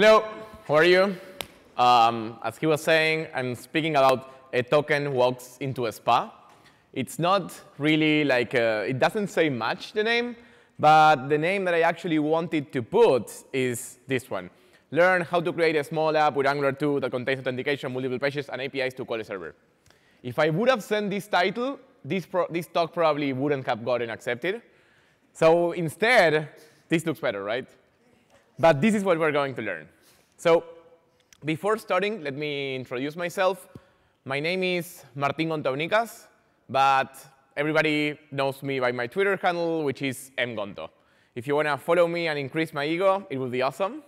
Hello, how are you? Um, as he was saying, I'm speaking about a token walks into a spa. It's not really like, a, it doesn't say much, the name, but the name that I actually wanted to put is this one. Learn how to create a small app with Angular 2 that contains authentication, multiple pages, and APIs to call a server. If I would have sent this title, this, this talk probably wouldn't have gotten accepted. So instead, this looks better, right? But this is what we're going to learn. So before starting, let me introduce myself. My name is Martin Gonto but everybody knows me by my Twitter handle, which is mgonto. If you want to follow me and increase my ego, it would be awesome.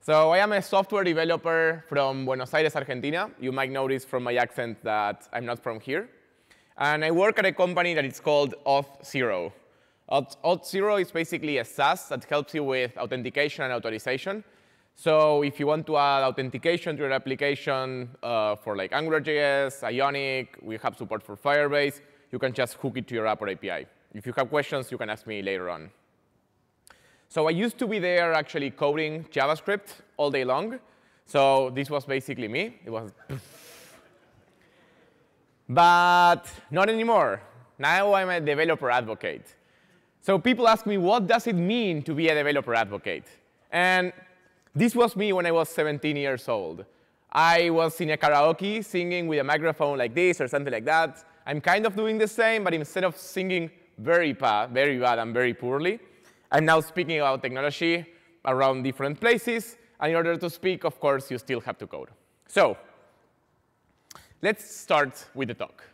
So I am a software developer from Buenos Aires, Argentina. You might notice from my accent that I'm not from here. And I work at a company that is called Auth0. Auth0 is basically a SaaS that helps you with authentication and authorization. So if you want to add authentication to your application uh, for like AngularJS, Ionic, we have support for Firebase, you can just hook it to your app or API. If you have questions, you can ask me later on. So I used to be there actually coding JavaScript all day long. So this was basically me. It was but not anymore. Now I'm a developer advocate. So people ask me, what does it mean to be a developer advocate? And this was me when I was 17 years old. I was in a karaoke singing with a microphone like this or something like that. I'm kind of doing the same, but instead of singing very bad, very bad and very poorly, I'm now speaking about technology around different places. And in order to speak, of course, you still have to code. So let's start with the talk.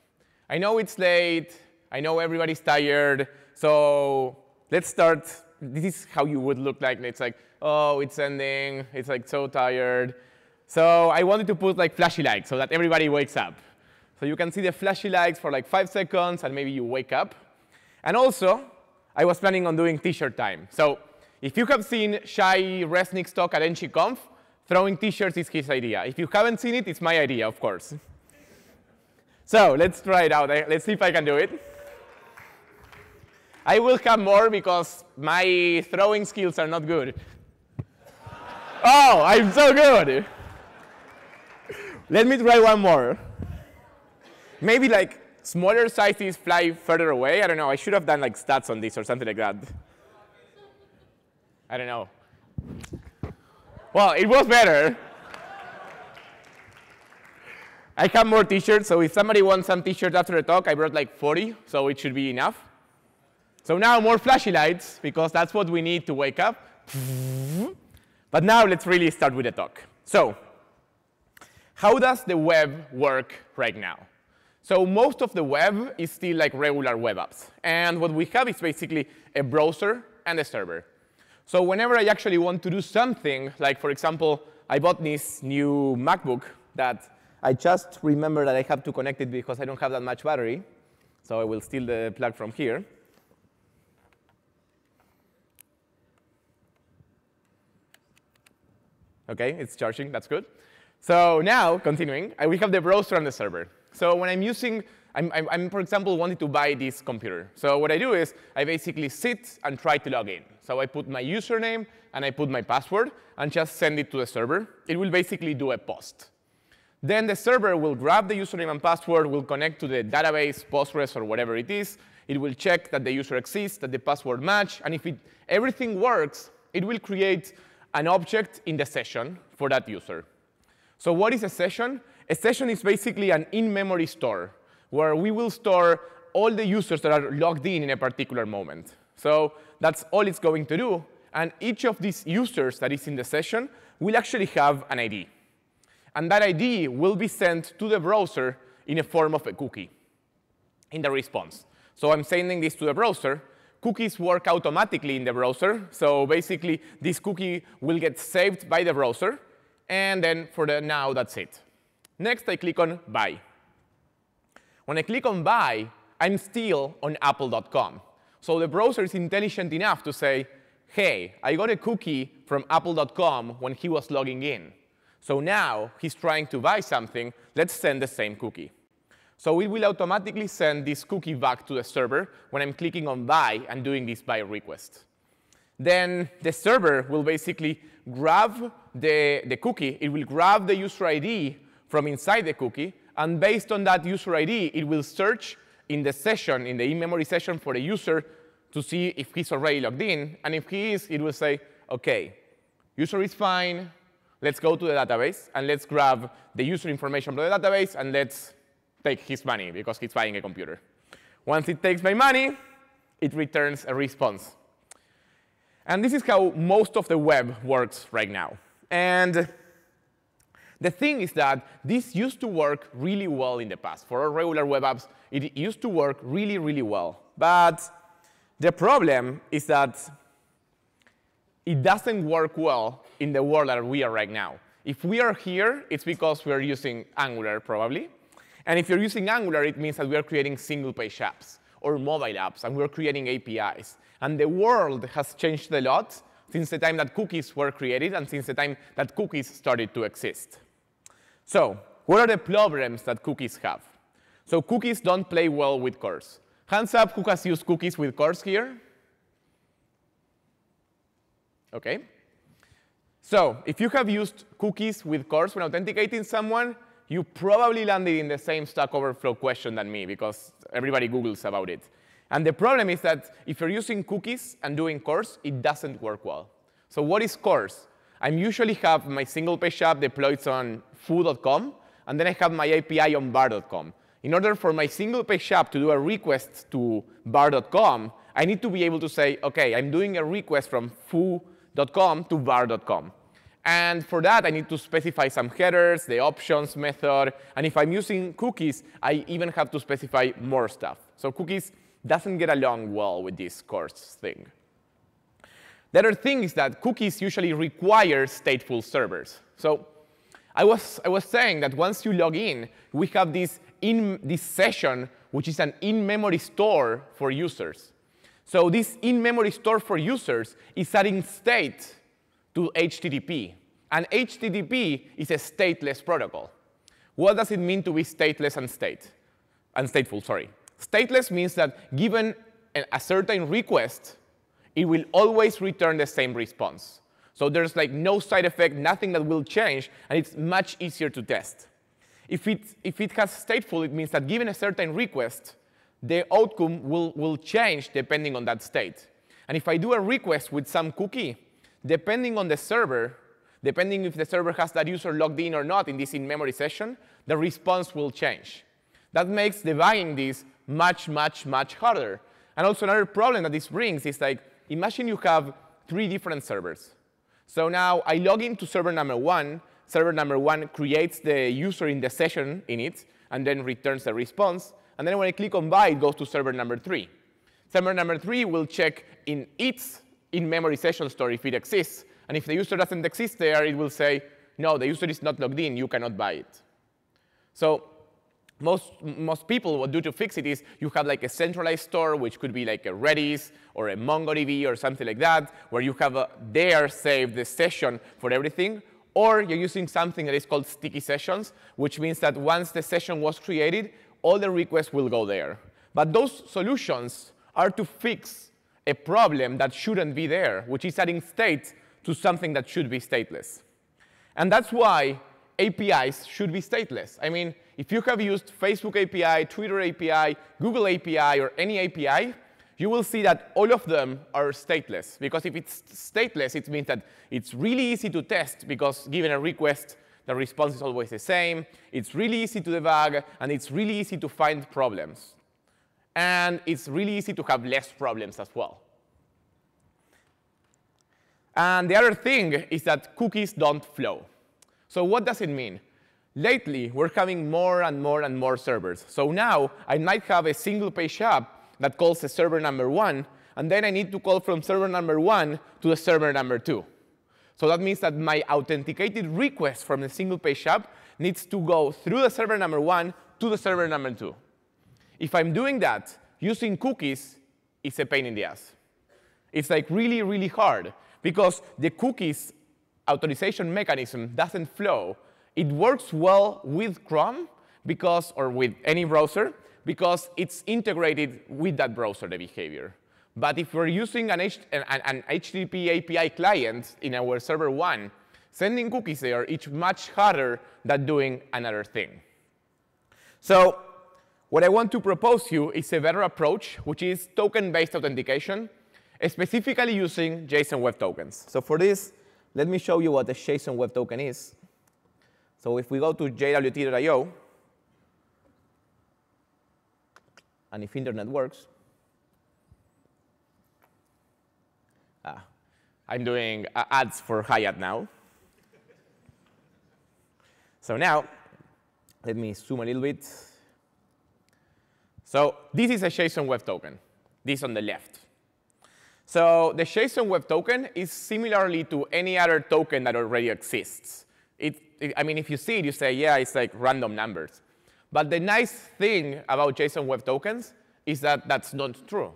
I know it's late. I know everybody's tired. So let's start. This is how you would look like. It's like, oh, it's ending. It's like so tired. So I wanted to put like flashy lights so that everybody wakes up. So you can see the flashy lights for like five seconds, and maybe you wake up. And also, I was planning on doing t-shirt time. So if you have seen Shai Reznik's talk at NGConf, throwing t-shirts is his idea. If you haven't seen it, it's my idea, of course. so let's try it out. Let's see if I can do it. I will have more because my throwing skills are not good. oh, I'm so good. Let me try one more. Maybe like smaller sizes fly further away. I don't know. I should have done like stats on this or something like that. I don't know. Well, it was better. I have more t-shirts, so if somebody wants some t-shirts after the talk, I brought like 40, so it should be enough. So now more flashy lights, because that's what we need to wake up. But now let's really start with the talk. So how does the web work right now? So most of the web is still like regular web apps. And what we have is basically a browser and a server. So whenever I actually want to do something, like for example, I bought this new MacBook that I just remember that I have to connect it because I don't have that much battery. So I will steal the plug from here. OK, it's charging. That's good. So now, continuing, we have the browser and the server. So when I'm using, I'm, I'm, I'm, for example, wanting to buy this computer. So what I do is I basically sit and try to log in. So I put my username and I put my password and just send it to the server. It will basically do a post. Then the server will grab the username and password, will connect to the database, Postgres, or whatever it is. It will check that the user exists, that the password match, and if it, everything works, it will create an object in the session for that user. So what is a session? A session is basically an in-memory store where we will store all the users that are logged in in a particular moment. So that's all it's going to do. And each of these users that is in the session will actually have an ID. And that ID will be sent to the browser in a form of a cookie in the response. So I'm sending this to the browser. Cookies work automatically in the browser. So basically, this cookie will get saved by the browser. And then for the now, that's it. Next, I click on Buy. When I click on Buy, I'm still on apple.com. So the browser is intelligent enough to say, hey, I got a cookie from apple.com when he was logging in. So now he's trying to buy something. Let's send the same cookie. So it will automatically send this cookie back to the server when I'm clicking on buy and doing this buy request. then the server will basically grab the, the cookie. It will grab the user ID from inside the cookie, and based on that user ID, it will search in the session, in the in-memory session for the user to see if he's already logged in. And if he is, it will say, OK, user is fine. Let's go to the database, and let's grab the user information from the database, and let's take his money, because he's buying a computer. Once it takes my money, it returns a response. And this is how most of the web works right now. And the thing is that this used to work really well in the past. For our regular web apps, it used to work really, really well. But the problem is that it doesn't work well in the world that we are right now. If we are here, it's because we are using Angular, probably. And if you're using Angular, it means that we are creating single-page apps or mobile apps, and we're creating APIs. And the world has changed a lot since the time that cookies were created and since the time that cookies started to exist. So what are the problems that cookies have? So cookies don't play well with CORS. Hands up who has used cookies with CORS here? OK. So if you have used cookies with CORS when authenticating someone, you probably landed in the same Stack Overflow question than me, because everybody Googles about it. And the problem is that if you're using cookies and doing CORS, it doesn't work well. So what is CORS? I usually have my single page app deployed on foo.com, and then I have my API on bar.com. In order for my single page app to do a request to bar.com, I need to be able to say, OK, I'm doing a request from foo.com to bar.com. And for that, I need to specify some headers, the options method. And if I'm using cookies, I even have to specify more stuff. So cookies doesn't get along well with this CORS thing. The other thing is that cookies usually require stateful servers. So I was, I was saying that once you log in, we have this, in, this session, which is an in-memory store for users. So this in-memory store for users is adding state to HTTP. And HTTP is a stateless protocol. What does it mean to be stateless and state? And stateful, sorry. Stateless means that given a certain request, it will always return the same response. So there's like no side effect, nothing that will change, and it's much easier to test. If it, if it has stateful, it means that given a certain request, the outcome will, will change depending on that state. And if I do a request with some cookie, depending on the server, depending if the server has that user logged in or not in this in-memory session, the response will change. That makes debugging this much, much, much harder. And also another problem that this brings is like, imagine you have three different servers. So now I log into server number one. Server number one creates the user in the session in it, and then returns the response. And then when I click on buy, it goes to server number three. Server number three will check in its in-memory session store if it exists. And if the user doesn't exist there, it will say, no, the user is not logged in. You cannot buy it. So most, most people, what do to fix it is you have like a centralized store, which could be like a Redis or a MongoDB or something like that, where you have a, there saved the session for everything. Or you're using something that is called sticky sessions, which means that once the session was created, all the requests will go there. But those solutions are to fix a problem that shouldn't be there, which is adding state to something that should be stateless. And that's why APIs should be stateless. I mean, if you have used Facebook API, Twitter API, Google API, or any API, you will see that all of them are stateless. Because if it's stateless, it means that it's really easy to test, because given a request, the response is always the same. It's really easy to debug, and it's really easy to find problems. And it's really easy to have less problems as well. And the other thing is that cookies don't flow. So what does it mean? Lately, we're having more and more and more servers. So now I might have a single page app that calls a server number one, and then I need to call from server number one to the server number two. So that means that my authenticated request from the single page app needs to go through the server number one to the server number two. If I'm doing that, using cookies it's a pain in the ass. It's like really, really hard because the cookies authorization mechanism doesn't flow. It works well with Chrome because, or with any browser because it's integrated with that browser, the behavior. But if we're using an, H an, an HTTP API client in our server one, sending cookies there is much harder than doing another thing. So what I want to propose to you is a better approach, which is token-based authentication, specifically using JSON Web Tokens. So for this, let me show you what a JSON Web Token is. So if we go to jwt.io, and if internet works, ah, I'm doing ads for Hyatt now. so now, let me zoom a little bit. So this is a JSON Web Token, this on the left. So the JSON Web Token is similarly to any other token that already exists. It, it, I mean, if you see it, you say, yeah, it's like random numbers. But the nice thing about JSON Web Tokens is that that's not true.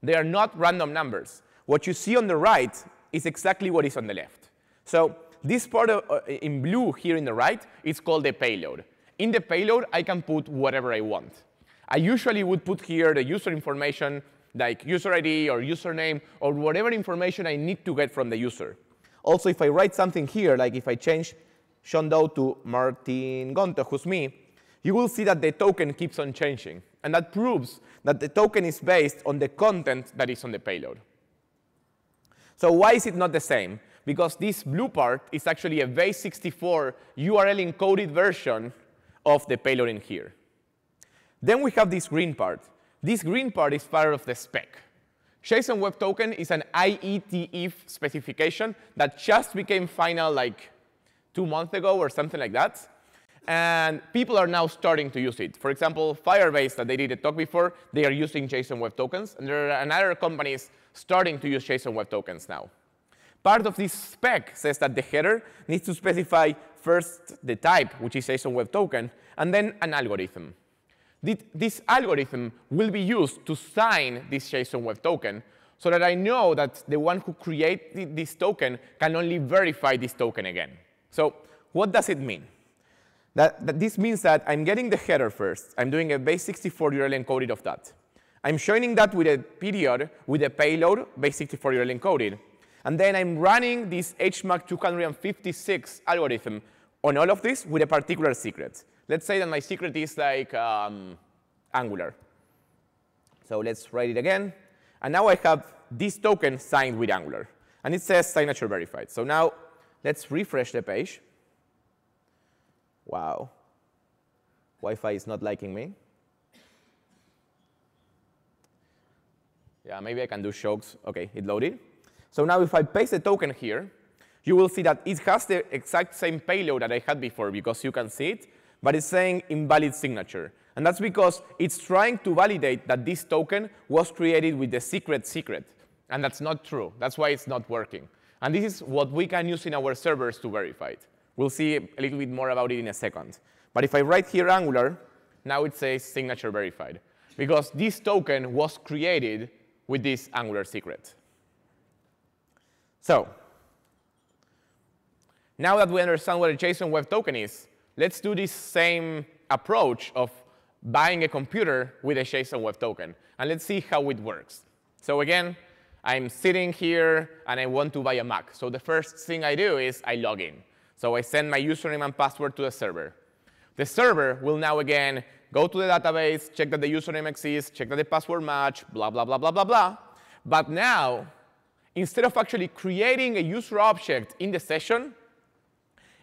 They are not random numbers. What you see on the right is exactly what is on the left. So this part of, uh, in blue here in the right is called the payload. In the payload, I can put whatever I want. I usually would put here the user information, like user ID or username or whatever information I need to get from the user. Also, if I write something here, like if I change John Doe to Martin Gonto, who's me, you will see that the token keeps on changing. And that proves that the token is based on the content that is on the payload. So why is it not the same? Because this blue part is actually a base64 URL encoded version of the payload in here. Then we have this green part. This green part is part of the spec. JSON Web Token is an IETF specification that just became final like two months ago or something like that. And people are now starting to use it. For example, Firebase, that they did a talk before, they are using JSON Web Tokens. And there are other companies starting to use JSON Web Tokens now. Part of this spec says that the header needs to specify first the type, which is JSON Web Token, and then an algorithm. This algorithm will be used to sign this JSON Web Token so that I know that the one who created this token can only verify this token again. So what does it mean? That, that this means that I'm getting the header first. I'm doing a base64 URL encoded of that. I'm joining that with a period with a payload base64 URL encoded. And then I'm running this HMAC 256 algorithm on all of this with a particular secret. Let's say that my secret is like um, Angular. So let's write it again. And now I have this token signed with Angular. And it says signature verified. So now let's refresh the page. Wow. Wi-Fi is not liking me. Yeah, maybe I can do shocks. OK, it loaded. So now if I paste the token here, you will see that it has the exact same payload that I had before because you can see it but it's saying invalid signature. And that's because it's trying to validate that this token was created with the secret secret. And that's not true. That's why it's not working. And this is what we can use in our servers to verify it. We'll see a little bit more about it in a second. But if I write here Angular, now it says signature verified, because this token was created with this Angular secret. So now that we understand what a JSON Web Token is, let's do this same approach of buying a computer with a JSON Web Token. And let's see how it works. So again, I'm sitting here, and I want to buy a Mac. So the first thing I do is I log in. So I send my username and password to the server. The server will now, again, go to the database, check that the username exists, check that the password match, blah, blah, blah, blah, blah, blah. But now, instead of actually creating a user object in the session,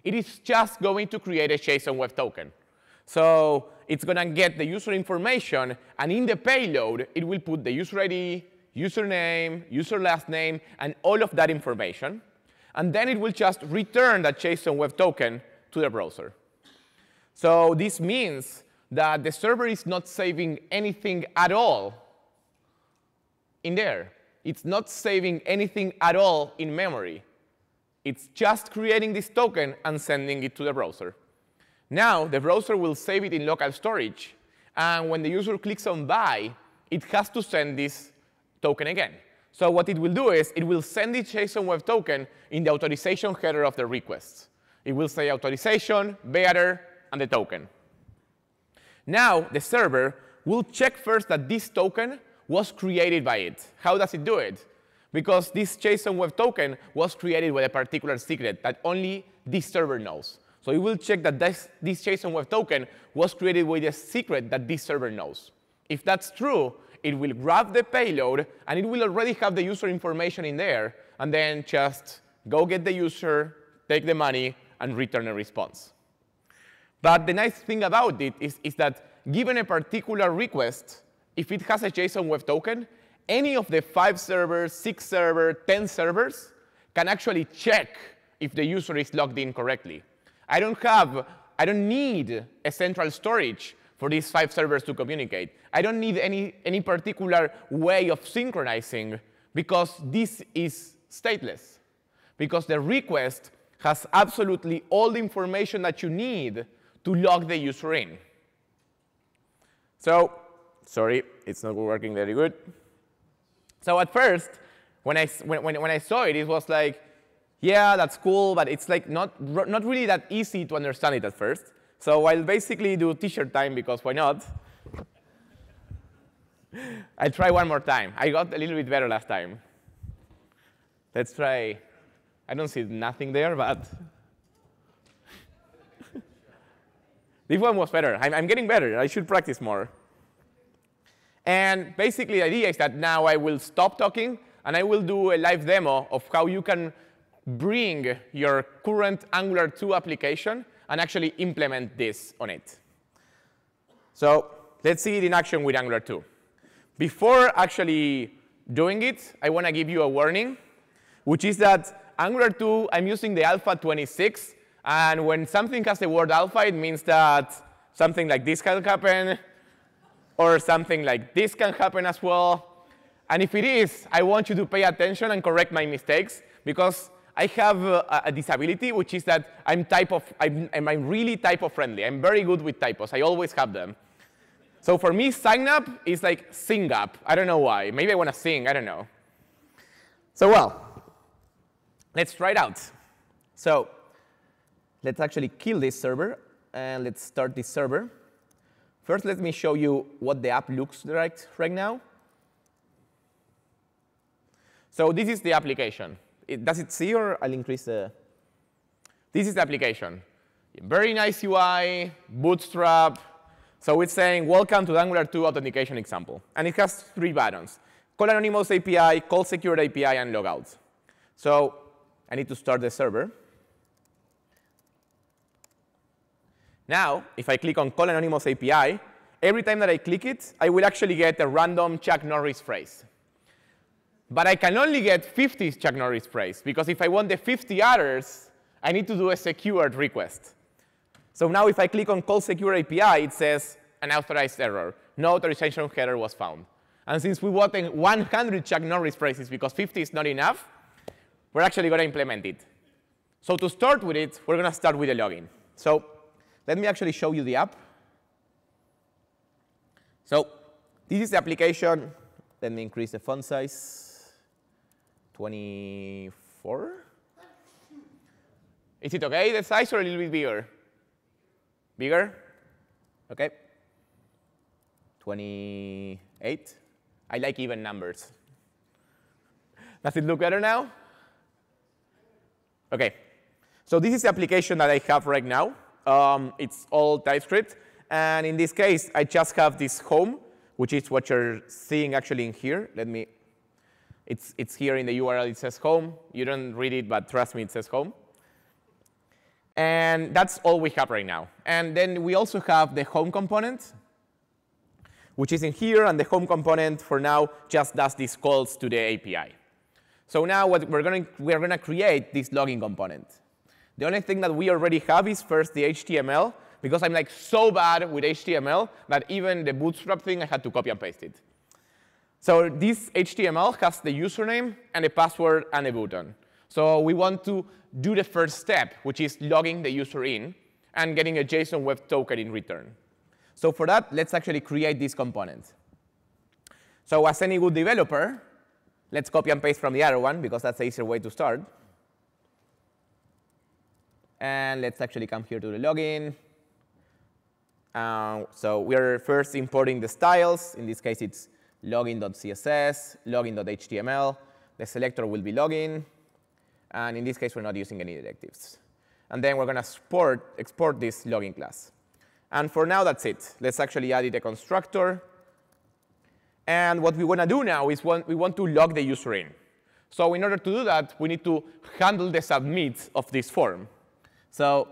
it is just going to create a JSON Web Token. So it's going to get the user information, and in the payload, it will put the user ID, username, user last name, and all of that information. And then it will just return that JSON Web Token to the browser. So this means that the server is not saving anything at all in there. It's not saving anything at all in memory. It's just creating this token and sending it to the browser. Now, the browser will save it in local storage. And when the user clicks on buy, it has to send this token again. So what it will do is it will send the JSON Web Token in the authorization header of the request. It will say authorization, bearer, and the token. Now, the server will check first that this token was created by it. How does it do it? Because this JSON Web Token was created with a particular secret that only this server knows. So it will check that this, this JSON Web Token was created with a secret that this server knows. If that's true, it will grab the payload, and it will already have the user information in there, and then just go get the user, take the money, and return a response. But the nice thing about it is, is that given a particular request, if it has a JSON Web Token, any of the five servers, six servers, 10 servers can actually check if the user is logged in correctly. I don't have, I don't need a central storage for these five servers to communicate. I don't need any, any particular way of synchronizing because this is stateless. Because the request has absolutely all the information that you need to log the user in. So, sorry, it's not working very good. So at first, when I, when, when I saw it, it was like, yeah, that's cool, but it's like not, not really that easy to understand it at first. So I'll basically do t-shirt time because why not? I'll try one more time. I got a little bit better last time. Let's try. I don't see nothing there, but this one was better. I'm, I'm getting better. I should practice more. And basically, the idea is that now I will stop talking, and I will do a live demo of how you can bring your current Angular 2 application and actually implement this on it. So let's see it in action with Angular 2. Before actually doing it, I want to give you a warning, which is that Angular 2, I'm using the alpha 26. And when something has the word alpha, it means that something like this can happen, or something like this can happen as well. And if it is, I want you to pay attention and correct my mistakes, because I have a, a, disability, which is that I'm type of, I'm, I'm really typo friendly. I'm very good with typos. I always have them. So for me, sign up is like sing up. I don't know why. Maybe I want to sing. I don't know. So well, let's try it out. So let's actually kill this server, and let's start this server. First, let me show you what the app looks like right now. So this is the application it, does it see or I'll increase the, this is the application. Very nice UI, bootstrap. So it's saying, welcome to the Angular 2 authentication example. And it has three buttons, call anonymous API, call secure API, and logouts. So I need to start the server. Now, if I click on call anonymous API, every time that I click it, I will actually get a random Chuck Norris phrase. But I can only get 50 Chuck Norris phrase, because if I want the 50 others, I need to do a secured request. So now if I click on call secure API, it says an authorized error. No authorization header was found. And since we want 100 Chuck Norris phrases because 50 is not enough, we're actually going to implement it. So to start with it, we're going to start with a login. So let me actually show you the app. So this is the application. Let me increase the font size. 24? Is it okay, the size, or a little bit bigger? Bigger? Okay. 28? I like even numbers. Does it look better now? OK. So this is the application that I have right now. Um, it's all TypeScript. And in this case, I just have this home, which is what you're seeing actually in here. Let me it's, it's here in the URL, it says home. You don't read it, but trust me, it says home. And that's all we have right now. And then we also have the home component, which is in here, and the home component for now just does these calls to the API. So now what we're going to, we're going to create this logging component. The only thing that we already have is first the HTML, because I'm like so bad with HTML that even the bootstrap thing, I had to copy and paste it. So this HTML has the username and a password and a button. So we want to do the first step, which is logging the user in and getting a JSON Web Token in return. So for that, let's actually create this component. So as any good developer, let's copy and paste from the other one, because that's the easier way to start. And let's actually come here to the login. Uh, so we are first importing the styles. In this case, it's login.css, login.html. The selector will be login. And in this case, we're not using any directives. And then we're going to export, export this login class. And for now, that's it. Let's actually add it a constructor. And what we want to do now is we want to log the user in. So in order to do that, we need to handle the submit of this form. So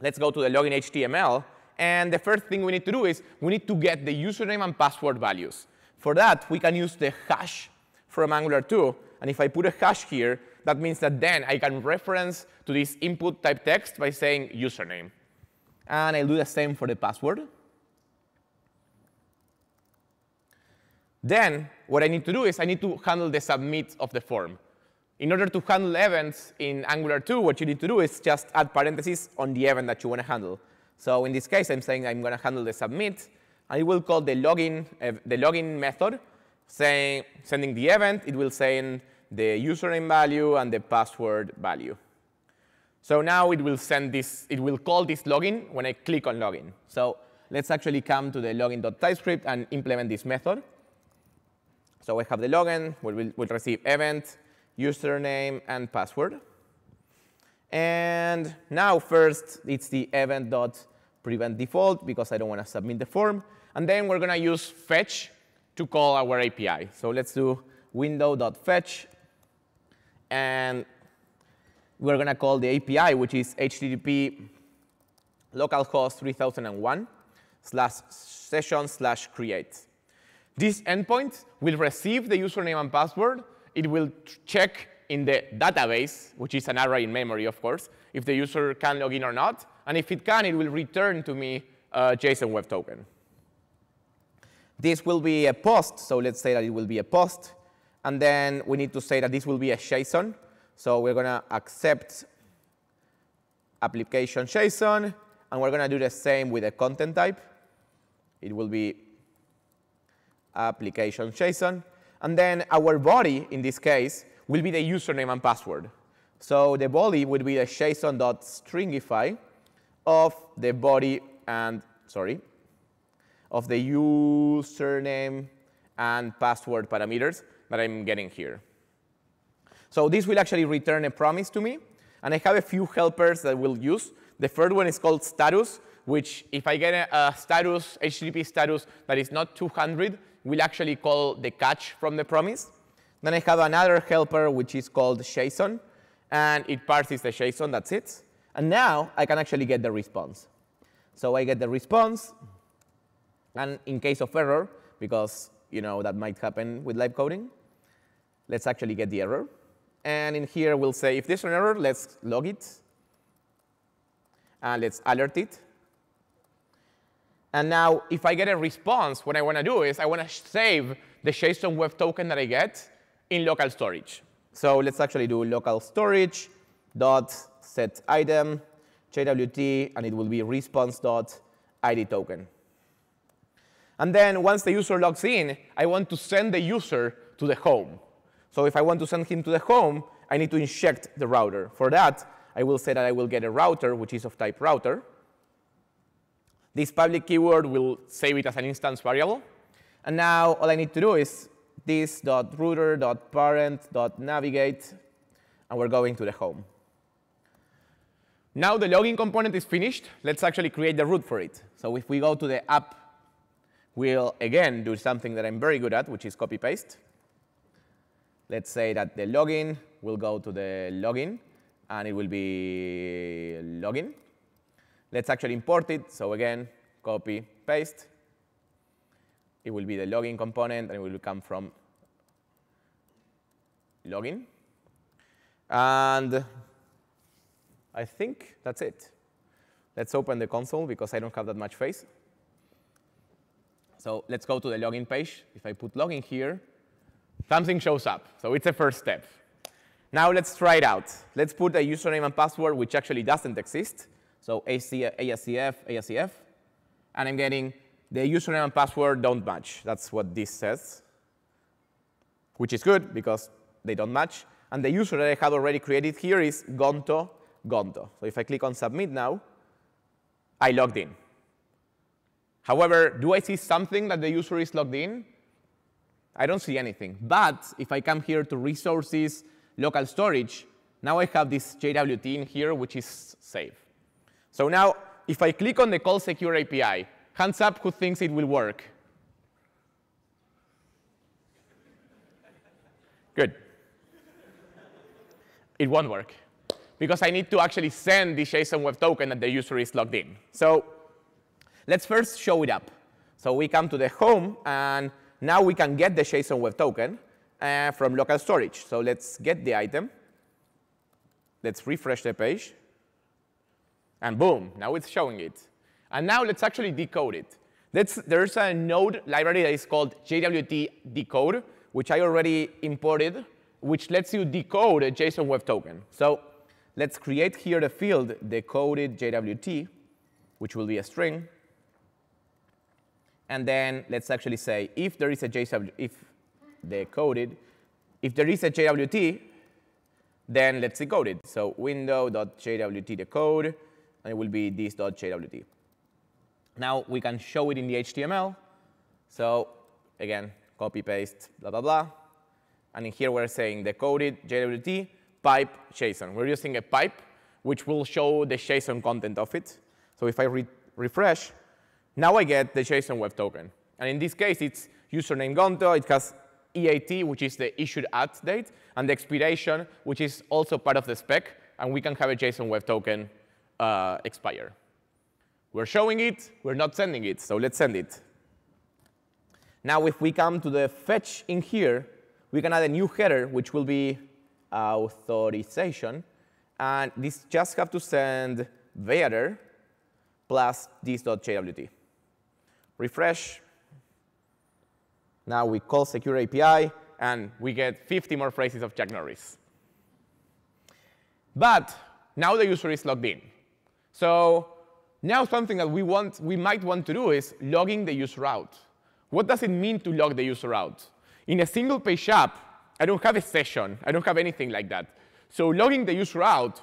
let's go to the login HTML. And the first thing we need to do is we need to get the username and password values. For that, we can use the hash from Angular 2. And if I put a hash here, that means that then I can reference to this input type text by saying username. And I'll do the same for the password. Then what I need to do is I need to handle the submit of the form. In order to handle events in Angular 2, what you need to do is just add parentheses on the event that you want to handle. So in this case, I'm saying I'm going to handle the submit. I will call the login, uh, the login method, saying, sending the event. It will send the username value and the password value. So now it will send this, it will call this login when I click on login. So let's actually come to the login.typescript and implement this method. So we have the login, we'll, we'll receive event, username, and password. And now first, it's the event.prevent default because I don't want to submit the form. And then we're going to use fetch to call our API. So let's do window.fetch. And we're going to call the API, which is HTTP localhost 3001 slash session slash create. This endpoint will receive the username and password. It will check in the database, which is an array in memory, of course, if the user can log in or not. And if it can, it will return to me a JSON Web Token. This will be a post, so let's say that it will be a post. And then we need to say that this will be a JSON. So we're going to accept application JSON, and we're going to do the same with the content type. It will be application JSON. And then our body, in this case, will be the username and password. So the body would be the JSON.stringify of the body and, sorry, of the username and password parameters that I'm getting here. So this will actually return a promise to me. And I have a few helpers that we'll use. The first one is called status, which if I get a, a status, HTTP status that is not 200, will actually call the catch from the promise. Then I have another helper, which is called JSON, and it parses the JSON, that's it. And now I can actually get the response. So I get the response, and in case of error, because you know that might happen with live coding, let's actually get the error. And in here, we'll say, if there's an error, let's log it. And let's alert it. And now, if I get a response, what I want to do is I want to save the JSON Web Token that I get in local storage. So let's actually do local storage dot set item JWT, and it will be response dot ID token. And then once the user logs in, I want to send the user to the home. So if I want to send him to the home, I need to inject the router. For that, I will say that I will get a router, which is of type router. This public keyword will save it as an instance variable. And now all I need to do is this.router.parent.navigate, and we're going to the home. Now the login component is finished. Let's actually create the route for it. So if we go to the app, we'll again do something that I'm very good at, which is copy paste. Let's say that the login will go to the login, and it will be login. Let's actually import it. So again, copy, paste. It will be the login component, and it will come from login. And I think that's it. Let's open the console because I don't have that much space. So let's go to the login page. If I put login here, something shows up. So it's a first step. Now let's try it out. Let's put a username and password which actually doesn't exist. So ASCF, ASCF, and I'm getting the username and password don't match. That's what this says, which is good because they don't match. And the user that I have already created here is Gonto Gonto. So if I click on submit now, I logged in. However, do I see something that the user is logged in? I don't see anything. But if I come here to resources, local storage, now I have this JWT in here, which is safe. So now, if I click on the call secure API, hands up who thinks it will work. Good. It won't work because I need to actually send the JSON Web Token that the user is logged in. So let's first show it up. So we come to the home, and now we can get the JSON Web Token uh, from local storage. So let's get the item. Let's refresh the page. And boom, now it's showing it. And now let's actually decode it. There's a node library that is called JWT decode, which I already imported, which lets you decode a JSON Web Token. So let's create here the field decoded JWT, which will be a string. And then let's actually say if there is a JSON, if decoded, if there is a JWT, then let's decode it. So window.jwt decode, and it will be this.jwt. Now we can show it in the HTML. So again, copy paste, blah, blah, blah. And in here we're saying decoded JWT pipe JSON. We're using a pipe which will show the JSON content of it. So if I re refresh, now I get the JSON Web Token. And in this case, it's username Gonto. It has EAT, which is the issued at date, and the expiration, which is also part of the spec. And we can have a JSON Web Token uh, expire. We're showing it. We're not sending it. So let's send it. Now, if we come to the fetch in here, we can add a new header, which will be authorization. And this just have to send there plus this.jwt. Refresh. Now we call secure API, and we get 50 more phrases of Chuck Norris. But now the user is logged in. So now something that we, want, we might want to do is logging the user out. What does it mean to log the user out? In a single page app, I don't have a session. I don't have anything like that. So logging the user out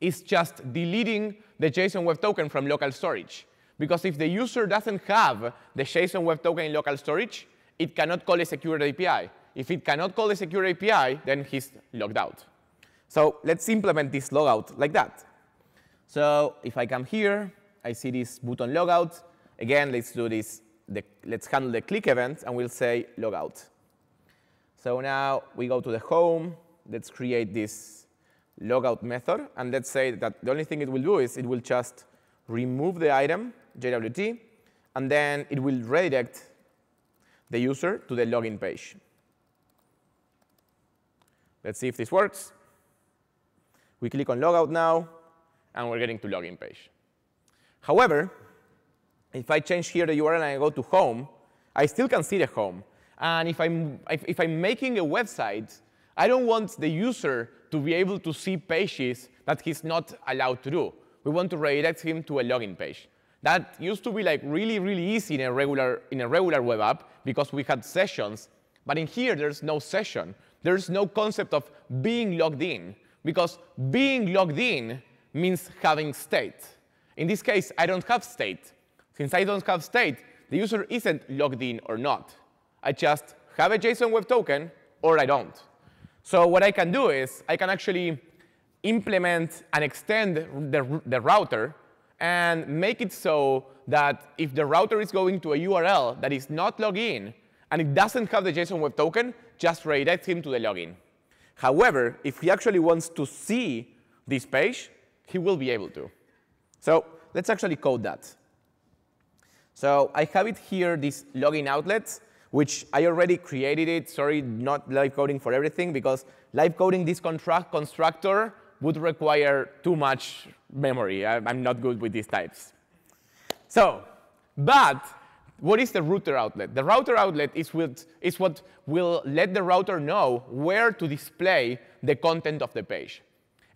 is just deleting the JSON Web Token from local storage. Because if the user doesn't have the JSON Web Token in local storage, it cannot call a secure API. If it cannot call a secure API, then he's logged out. So let's implement this logout like that. So if I come here, I see this button logout. Again, let's do this. The, let's handle the click event, and we'll say logout. So now we go to the home. Let's create this logout method. And let's say that the only thing it will do is it will just remove the item, JWT, and then it will redirect the user to the login page. Let's see if this works. We click on logout now, and we're getting to login page. However, if I change here the URL and I go to home, I still can see the home. And if I'm, if, if I'm making a website, I don't want the user to be able to see pages that he's not allowed to do. We want to redirect him to a login page. That used to be like really, really easy in a regular, in a regular web app because we had sessions. But in here, there's no session. There's no concept of being logged in because being logged in means having state. In this case, I don't have state. Since I don't have state, the user isn't logged in or not. I just have a JSON Web Token or I don't. So what I can do is I can actually implement and extend the, the router and make it so that if the router is going to a URL that is not logged in and it doesn't have the JSON Web Token, just redirect him to the login. However, if he actually wants to see this page, he will be able to. So let's actually code that. So I have it here, this login outlet which I already created it. Sorry, not live coding for everything, because live coding this construct constructor would require too much memory. I, I'm not good with these types. So, but what is the router outlet? The router outlet is, with, is what will let the router know where to display the content of the page.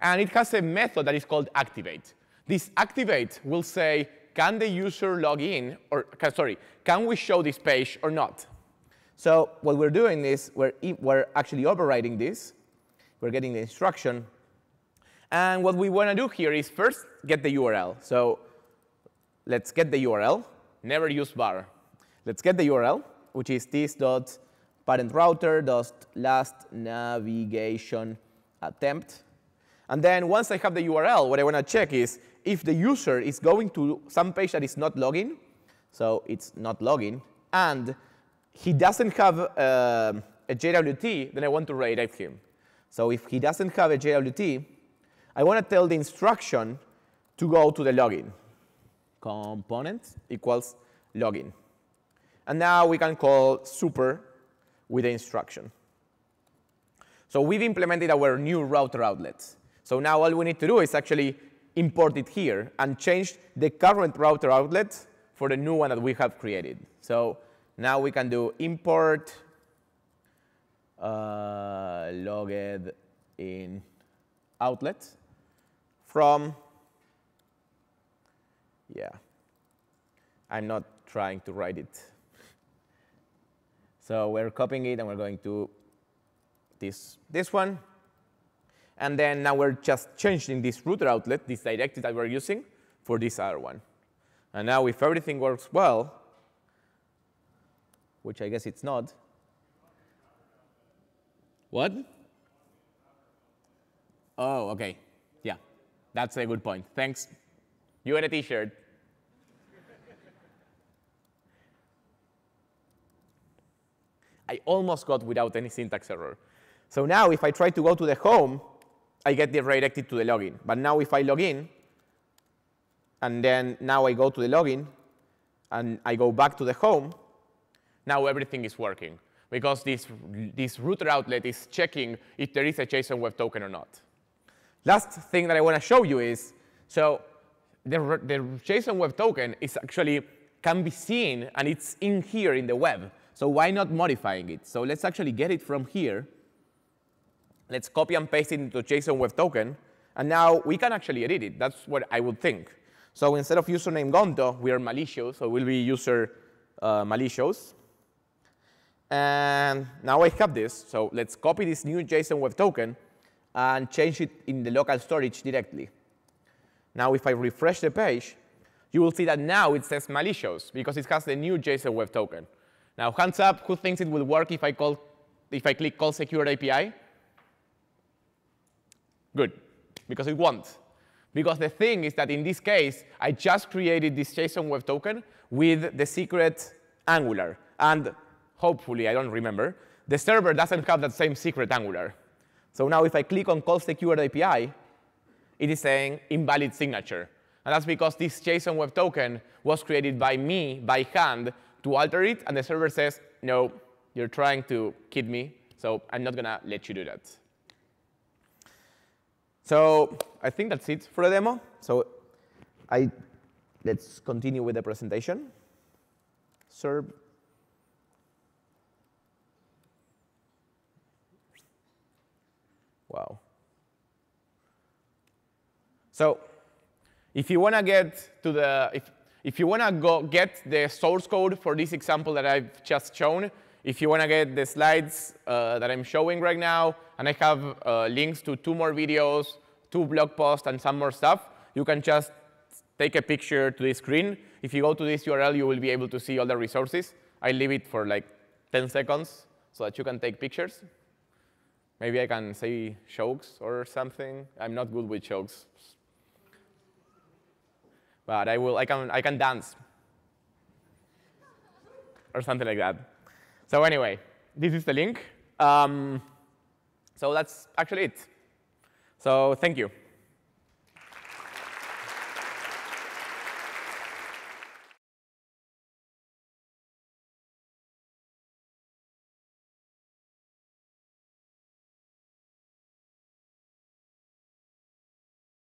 And it has a method that is called activate. This activate will say, can the user log in, or sorry, can we show this page or not? So what we're doing is we're, we're actually overriding this. We're getting the instruction. And what we want to do here is first get the URL. So let's get the URL. Never use var. Let's get the URL, which is this dot parent router does last navigation attempt. And then once I have the URL, what I want to check is if the user is going to some page that is not login, so it's not login, and he doesn't have uh, a JWT, then I want to redirect him. So if he doesn't have a JWT, I want to tell the instruction to go to the login. Component equals login. And now we can call super with the instruction. So we've implemented our new router outlets. So now all we need to do is actually import it here and change the current router outlet for the new one that we have created. So now we can do import uh, logged in outlet from, yeah, I'm not trying to write it. So we're copying it and we're going to this, this one. And then now we're just changing this router outlet, this directive that we're using, for this other one. And now if everything works well, which I guess it's not, what? Oh, OK. Yeah, that's a good point. Thanks. You had a T-shirt. I almost got without any syntax error. So now if I try to go to the home, I get redirected to the login. But now if I log in, and then now I go to the login, and I go back to the home, now everything is working because this, this router outlet is checking if there is a JSON Web Token or not. Last thing that I want to show you is, so the, the JSON Web Token is actually can be seen, and it's in here in the web. So why not modifying it? So let's actually get it from here. Let's copy and paste it into JSON Web Token. And now we can actually edit it. That's what I would think. So instead of username Gonto, we are malicious. So we'll be user uh, malicious. And now I have this. So let's copy this new JSON Web Token and change it in the local storage directly. Now if I refresh the page, you will see that now it says malicious because it has the new JSON Web Token. Now hands up, who thinks it will work if I, call, if I click call secure API? Good, because it won't. Because the thing is that in this case, I just created this JSON Web Token with the secret Angular. And hopefully, I don't remember, the server doesn't have that same secret Angular. So now if I click on call secure API, it is saying invalid signature. And that's because this JSON Web Token was created by me by hand to alter it, and the server says, no, you're trying to kid me, so I'm not going to let you do that. So I think that's it for the demo. So I, let's continue with the presentation. Serve Wow. So if you want to get to the, if, if you want to go get the source code for this example that I've just shown, if you want to get the slides uh, that I'm showing right now, and I have uh, links to two more videos, two blog posts, and some more stuff, you can just take a picture to the screen. If you go to this URL, you will be able to see all the resources. I leave it for like 10 seconds so that you can take pictures. Maybe I can say jokes or something. I'm not good with jokes. But I will I can I can dance. or something like that. So anyway, this is the link. Um, so that's actually it. So thank you.